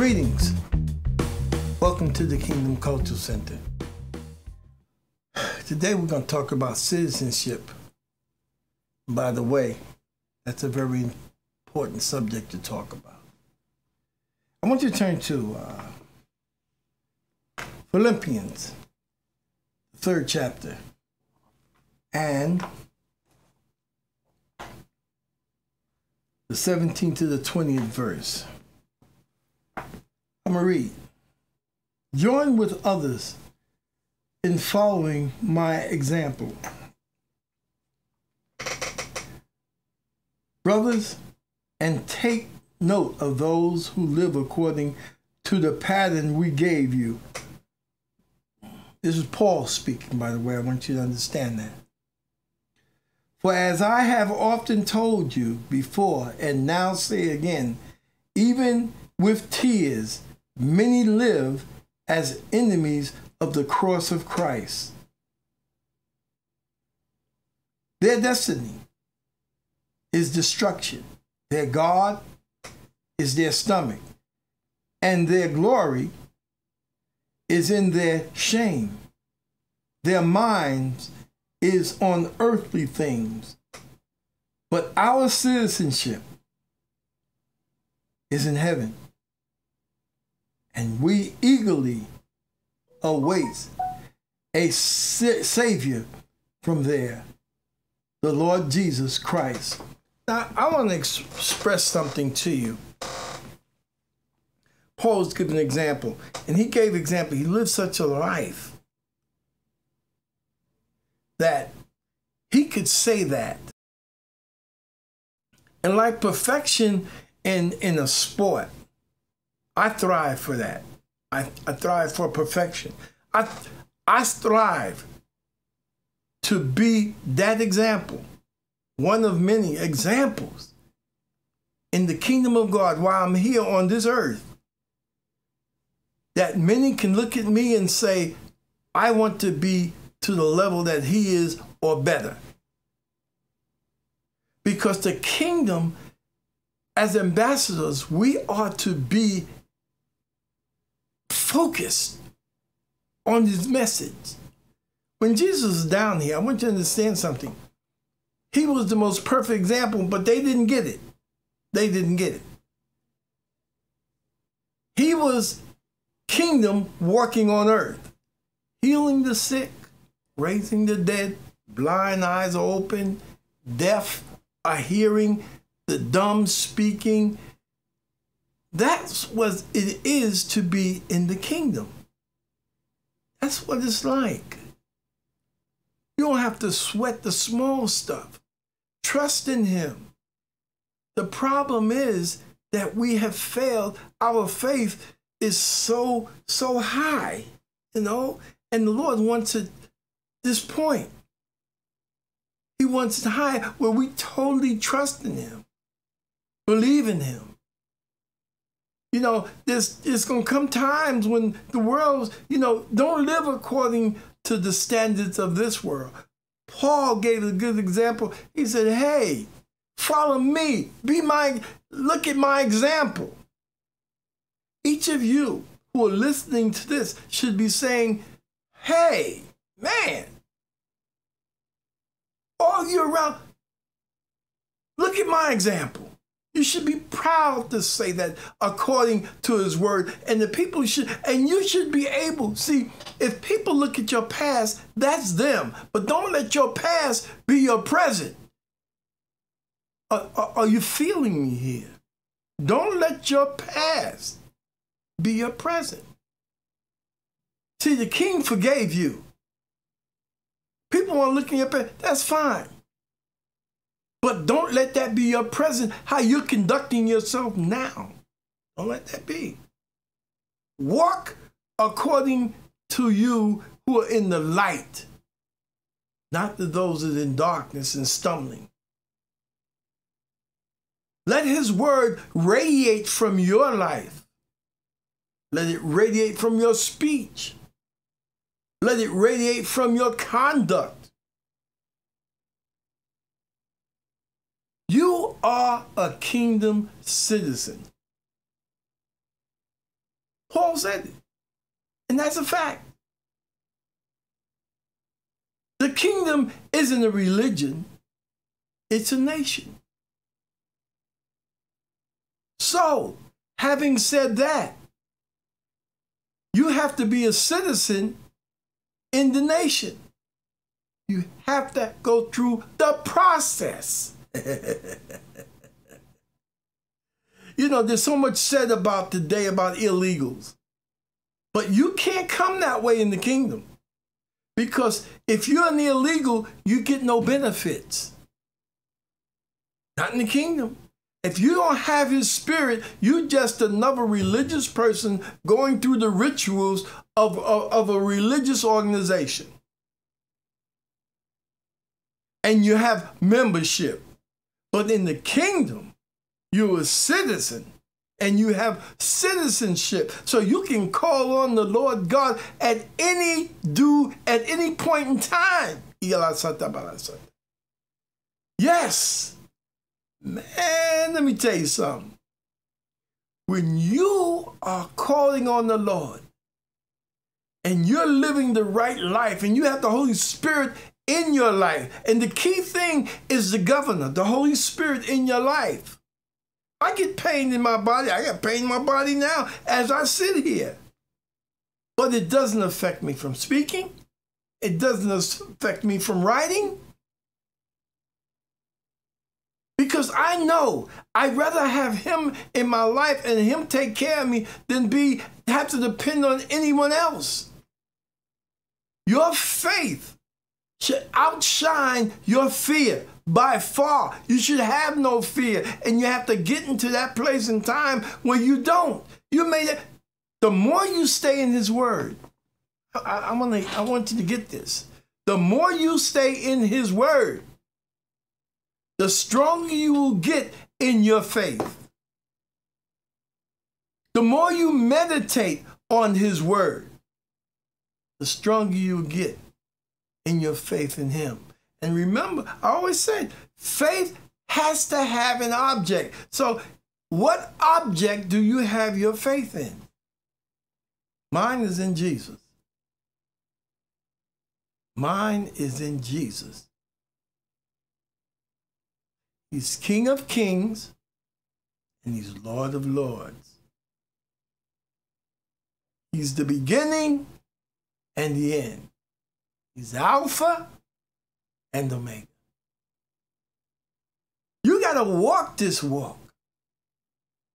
Greetings. Welcome to the Kingdom Cultural Center. Today we're going to talk about citizenship. By the way, that's a very important subject to talk about. I want you to turn to uh, Philippians, the third chapter, and the 17th to the 20th verse. I'm going to read. Join with others in following my example. Brothers, and take note of those who live according to the pattern we gave you. This is Paul speaking, by the way. I want you to understand that. For as I have often told you before, and now say again, even with tears, many live as enemies of the cross of Christ. Their destiny is destruction. Their God is their stomach, and their glory is in their shame. Their minds is on earthly things, but our citizenship is in heaven. And we eagerly await a Savior from there, the Lord Jesus Christ. Now, I want to express something to you. Paul's giving an example, and he gave example. He lived such a life that he could say that. And like perfection in, in a sport, I thrive for that. I, I thrive for perfection. I, I strive to be that example, one of many examples in the kingdom of God while I'm here on this earth. That many can look at me and say, I want to be to the level that he is or better. Because the kingdom, as ambassadors, we are to be focused on his message. When Jesus was down here, I want you to understand something. He was the most perfect example, but they didn't get it. They didn't get it. He was kingdom working on earth, healing the sick, raising the dead, blind eyes are open, deaf are hearing, the dumb speaking. That's what it is to be in the kingdom. That's what it's like. You don't have to sweat the small stuff. Trust in Him. The problem is that we have failed. Our faith is so, so high, you know, and the Lord wants it this point. He wants it high where we totally trust in Him, believe in Him. You know, there's, going to come times when the world, you know, don't live according to the standards of this world. Paul gave a good example. He said, hey, follow me. Be my, look at my example. Each of you who are listening to this should be saying, hey, man, all year round, look at my example. You should be proud to say that according to his word. And the people should, and you should be able, see, if people look at your past, that's them. But don't let your past be your present. Are, are, are you feeling me here? Don't let your past be your present. See, the king forgave you. People want to look in your past, that's fine. But don't let that be your present, how you're conducting yourself now. Don't let that be. Walk according to you who are in the light, not to those that are in darkness and stumbling. Let his word radiate from your life. Let it radiate from your speech. Let it radiate from your conduct. You are a kingdom citizen. Paul said it. And that's a fact. The kingdom isn't a religion, it's a nation. So, having said that, you have to be a citizen in the nation. You have to go through the process. you know, there's so much said about today about illegals. But you can't come that way in the kingdom. Because if you're an illegal, you get no benefits. Not in the kingdom. If you don't have his spirit, you're just another religious person going through the rituals of, of, of a religious organization. And you have membership. But in the kingdom, you're a citizen and you have citizenship. So you can call on the Lord God at any due, at any point in time. Yes. Man, let me tell you something. When you are calling on the Lord and you're living the right life and you have the Holy Spirit in your life, and the key thing is the governor, the Holy Spirit in your life. I get pain in my body. I got pain in my body now as I sit here. But it doesn't affect me from speaking. It doesn't affect me from writing. Because I know I'd rather have him in my life and him take care of me than be have to depend on anyone else. Your faith should outshine your fear by far. You should have no fear. And you have to get into that place in time where you don't. You it. The more you stay in his word, I, I, want to, I want you to get this. The more you stay in his word, the stronger you will get in your faith. The more you meditate on his word, the stronger you get in your faith in him. And remember, I always said faith has to have an object. So, what object do you have your faith in? Mine is in Jesus. Mine is in Jesus. He's King of Kings and He's Lord of Lords. He's the beginning and the end. He's Alpha and Omega. You got to walk this walk.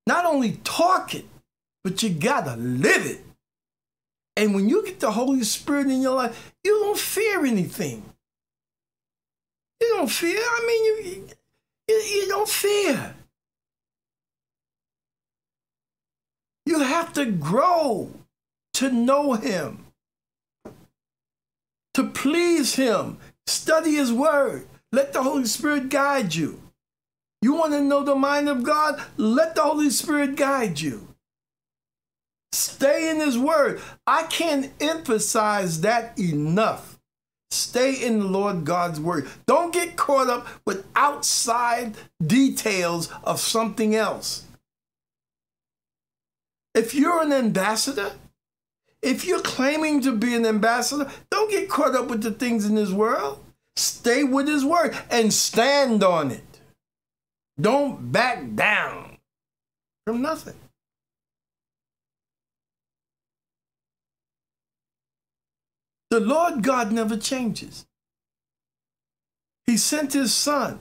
Not only talk it, but you got to live it. And when you get the Holy Spirit in your life, you don't fear anything. You don't fear. I mean, you, you, you don't fear. You have to grow to know Him, to please Him, Study His Word. Let the Holy Spirit guide you. You want to know the mind of God? Let the Holy Spirit guide you. Stay in His Word. I can't emphasize that enough. Stay in the Lord God's Word. Don't get caught up with outside details of something else. If you're an ambassador, if you're claiming to be an ambassador, don't get caught up with the things in this world. Stay with his word and stand on it. Don't back down from nothing. The Lord God never changes. He sent his son,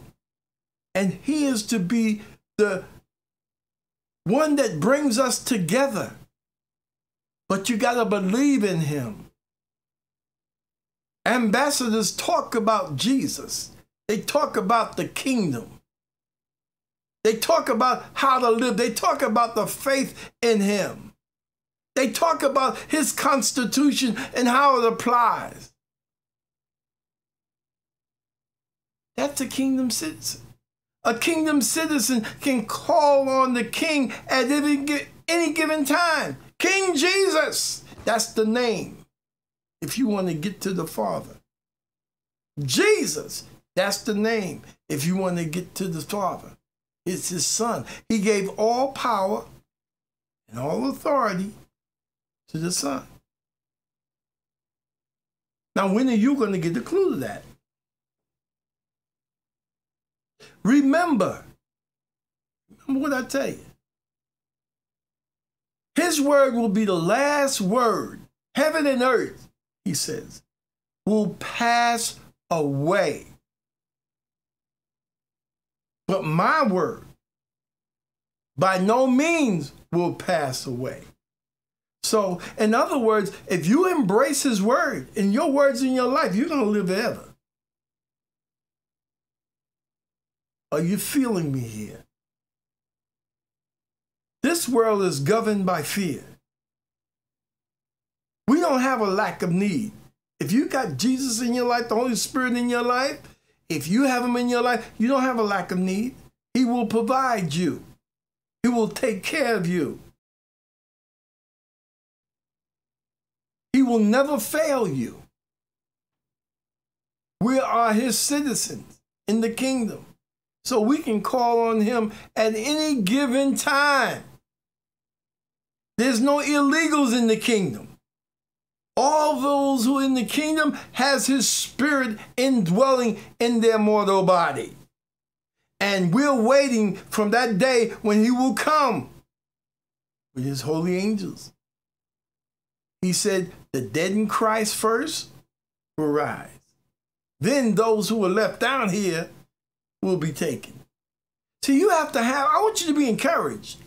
and he is to be the one that brings us together but you got to believe in him. Ambassadors talk about Jesus. They talk about the kingdom. They talk about how to live. They talk about the faith in him. They talk about his constitution and how it applies. That's a kingdom citizen. A kingdom citizen can call on the king at any given time. King Jesus. That's the name if you want to get to the Father. Jesus. That's the name if you want to get to the Father. It's his son. He gave all power and all authority to the Son. Now, when are you going to get the clue to that? Remember, remember what I tell you. His word will be the last word. Heaven and earth, he says, will pass away. But my word by no means will pass away. So, in other words, if you embrace his word and your words in your life, you're going to live forever. Are you feeling me here? This world is governed by fear. We don't have a lack of need. If you got Jesus in your life, the Holy Spirit in your life, if you have him in your life, you don't have a lack of need. He will provide you. He will take care of you. He will never fail you. We are his citizens in the kingdom. So we can call on him at any given time. There's no illegals in the kingdom. All those who in the kingdom has his spirit indwelling in their mortal body. And we're waiting from that day when he will come with his holy angels. He said, the dead in Christ first will rise. Then those who are left down here will be taken. So you have to have, I want you to be encouraged.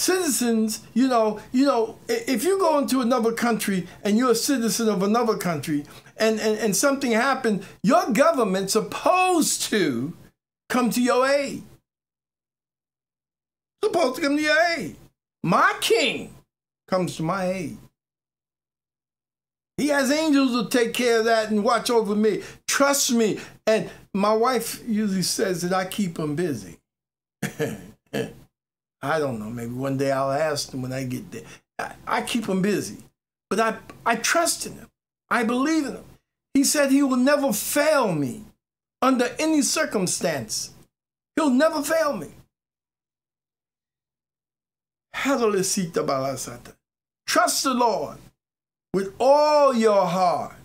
Citizens, you know, you know, if you go into another country and you're a citizen of another country and, and, and something happened, your government's supposed to come to your aid. Supposed to come to your aid. My king comes to my aid. He has angels to take care of that and watch over me. Trust me. And my wife usually says that I keep him busy. I don't know. Maybe one day I'll ask him when I get there. I, I keep him busy. But I, I trust in him. I believe in him. He said he will never fail me under any circumstance. He'll never fail me. Trust the Lord with all your heart.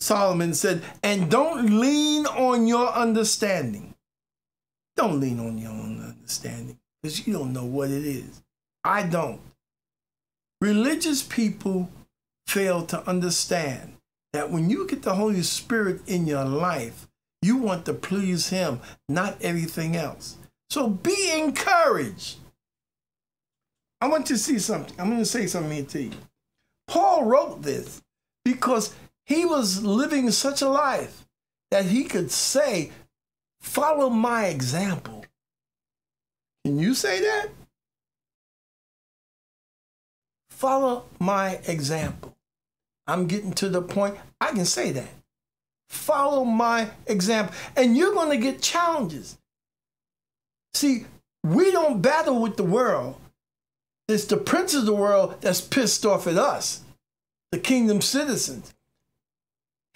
Solomon said, and don't lean on your understanding. Don't lean on your own understanding because you don't know what it is. I don't. Religious people fail to understand that when you get the Holy Spirit in your life, you want to please Him, not everything else. So be encouraged. I want you to see something. I'm going to say something to you. Paul wrote this because he was living such a life that he could say, Follow my example. Can you say that? Follow my example. I'm getting to the point I can say that. Follow my example. And you're going to get challenges. See, we don't battle with the world it's the prince of the world that's pissed off at us, the kingdom citizens.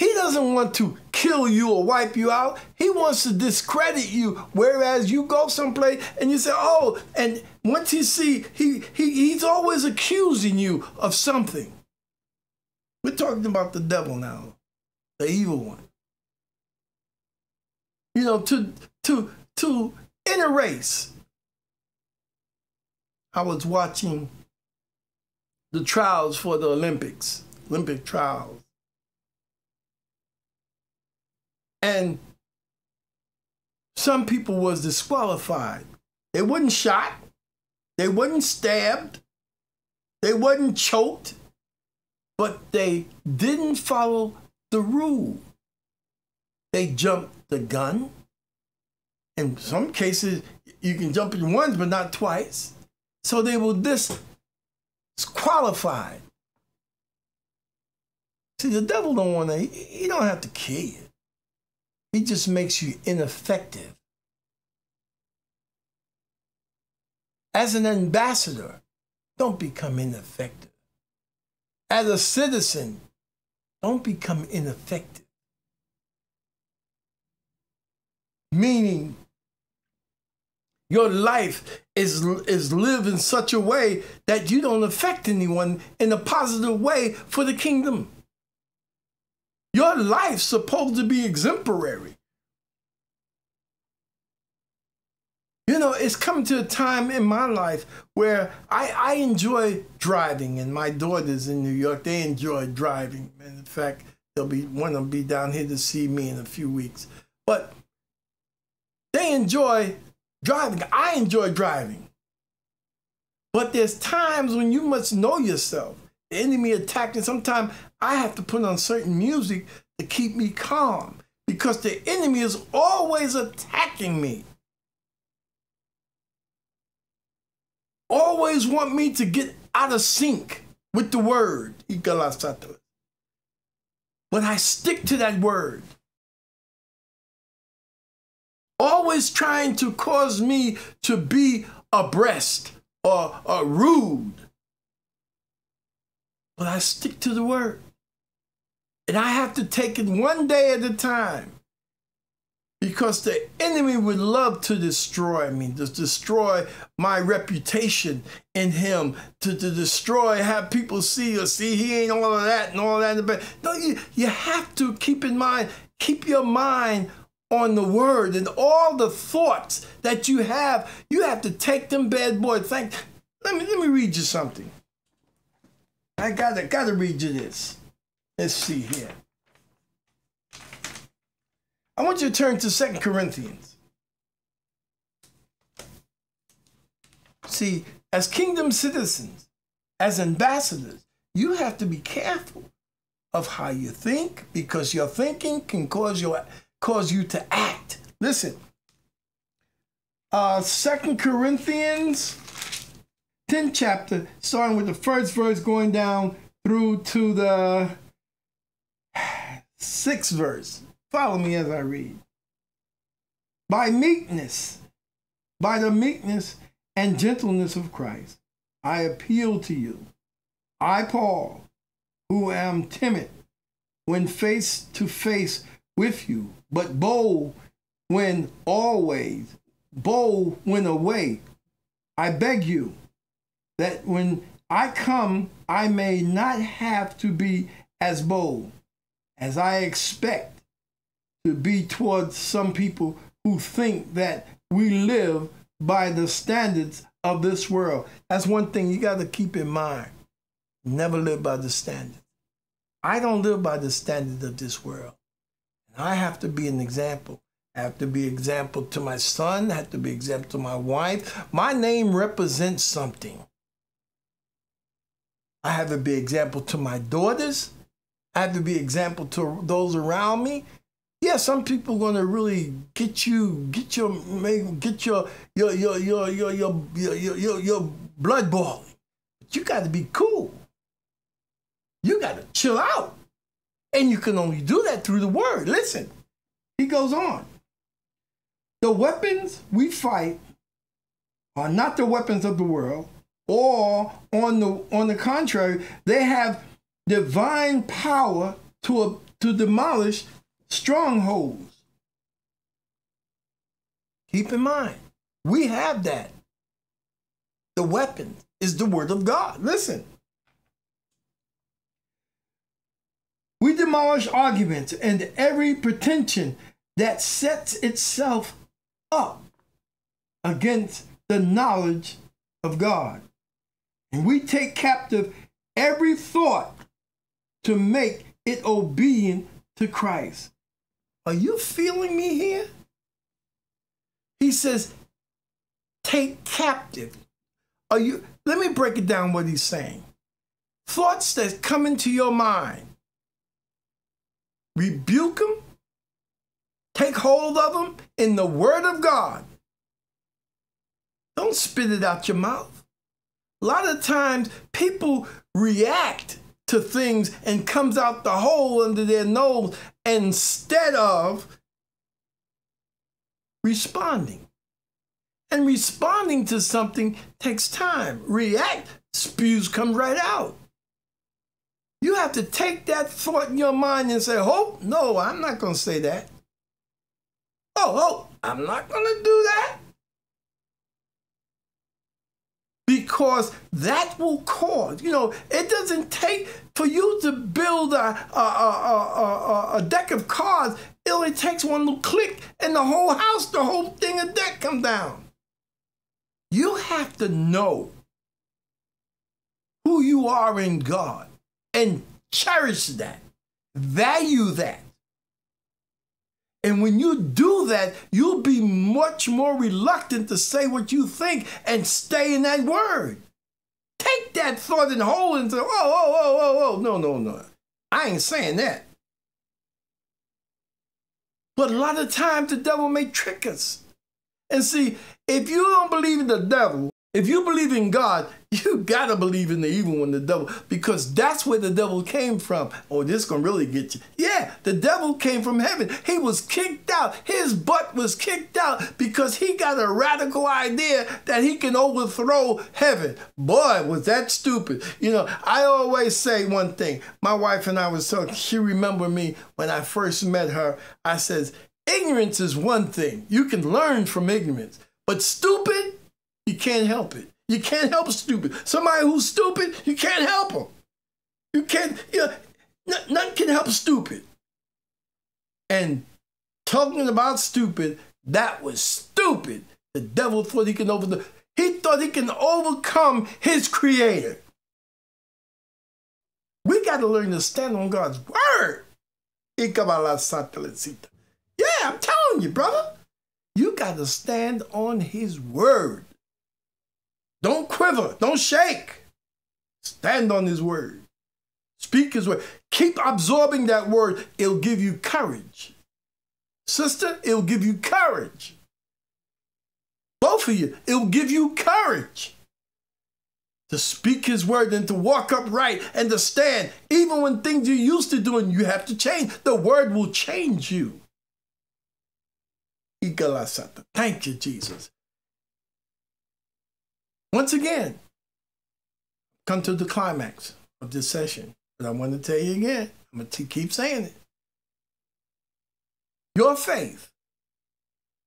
He doesn't want to kill you or wipe you out. He wants to discredit you. Whereas you go someplace and you say, oh, and once you see, he, he, he's always accusing you of something. We're talking about the devil now, the evil one. You know, to, to, to, in a race, I was watching the trials for the Olympics, Olympic trials. And some people was disqualified. They wasn't shot, they wasn't stabbed, they wasn't choked, but they didn't follow the rule. They jumped the gun. In some cases, you can jump it once, but not twice. So they will disqualify. See, the devil don't want to, he don't have to kill you. He just makes you ineffective. As an ambassador, don't become ineffective. As a citizen, don't become ineffective. Meaning, Your life is, is lived in such a way that you don't affect anyone in a positive way for the kingdom. Your life's supposed to be exemplary. You know, it's come to a time in my life where I, I enjoy driving, and my daughters in New York, they enjoy driving. And in fact, they'll be one of them be down here to see me in a few weeks. But they enjoy driving. I enjoy driving. But there's times when you must know yourself. The enemy attacking. Sometimes I have to put on certain music to keep me calm because the enemy is always attacking me. Always want me to get out of sync with the word. But I stick to that word always trying to cause me to be abreast or, or rude. But I stick to the word. And I have to take it one day at a time. Because the enemy would love to destroy me, to destroy my reputation in him, to, to destroy, have people see or see he ain't all of that and all that. But no, you, you have to keep in mind, keep your mind on the word and all the thoughts that you have, you have to take them bad boys. Thank let me let me read you something. I gotta gotta read you this. Let's see here. I want you to turn to Second Corinthians. See, as kingdom citizens, as ambassadors, you have to be careful of how you think because your thinking can cause your cause you to act. Listen. Uh Second Corinthians 10th chapter, starting with the first verse going down through to the sixth verse. Follow me as I read. By meekness, by the meekness and gentleness of Christ, I appeal to you. I, Paul, who am timid when face to face with you, but bold when always, bold when away. I beg you that when I come, I may not have to be as bold as I expect to be towards some people who think that we live by the standards of this world. That's one thing you got to keep in mind. Never live by the standards. I don't live by the standards of this world. I have to be an example. I have to be example to my son, I have to be example to my wife. My name represents something. I have to be example to my daughters. I have to be example to those around me. Yeah, some people are gonna really get you, get your, get your, your, your, your, your, your, your, your, your blood boiling. But you got to be cool. You got to chill out. And you can only do that through the word. Listen, he goes on. The weapons we fight are not the weapons of the world, or on the on the contrary, they have divine power to, to demolish strongholds. Keep in mind, we have that. The weapon is the word of God. Listen, We demolish arguments and every pretension that sets itself up against the knowledge of God. And we take captive every thought to make it obedient to Christ. Are you feeling me here? He says, take captive. Are you let me break it down what he's saying. Thoughts that come into your mind rebuke them, take hold of them in the word of God. Don't spit it out your mouth. A lot of times people react to things and comes out the hole under their nose instead of responding. And responding to something takes time. React, spews come right out. You have to take that thought in your mind and say, oh, no, I'm not going to say that. Oh, oh, I'm not going to do that. Because that will cause, you know, it doesn't take for you to build a, a, a, a, a deck of cards. It only takes one little click and the whole house, the whole thing of deck come down. You have to know who you are in God and cherish that, value that. And when you do that, you'll be much more reluctant to say what you think and stay in that word. Take that thought and hold it and say, oh, oh, oh, oh, oh. No, no, no. I ain't saying that. But a lot of times the devil may trick us. And see, if you don't believe in the devil, if you believe in God, you gotta believe in the evil one, the devil, because that's where the devil came from. Oh, this gonna really get you. Yeah, the devil came from heaven. He was kicked out. His butt was kicked out because he got a radical idea that he can overthrow heaven. Boy, was that stupid. You know, I always say one thing. My wife and I was talking, she remembered me when I first met her. I says, ignorance is one thing. You can learn from ignorance. But stupid, you can't help it. You can't help stupid. Somebody who's stupid, you can't help them. You can't, you know, nothing can help stupid. And talking about stupid, that was stupid. The devil thought he can over the, he thought he can overcome his creator. We got to learn to stand on God's word. Yeah, I'm telling you, brother. You got to stand on his word. Don't quiver. Don't shake. Stand on his word. Speak his word. Keep absorbing that word. It'll give you courage. Sister, it'll give you courage. Both of you, it'll give you courage to speak his word and to walk upright and to stand. Even when things you're used to doing, you have to change. The word will change you. Thank you, Jesus. Once again, come to the climax of this session. But I want to tell you again, I'm going to keep saying it. Your faith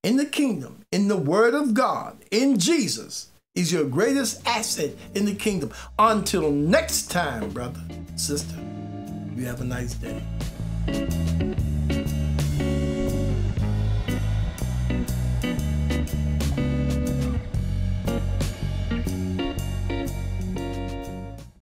in the kingdom, in the word of God, in Jesus, is your greatest asset in the kingdom. Until next time, brother, sister, you have a nice day.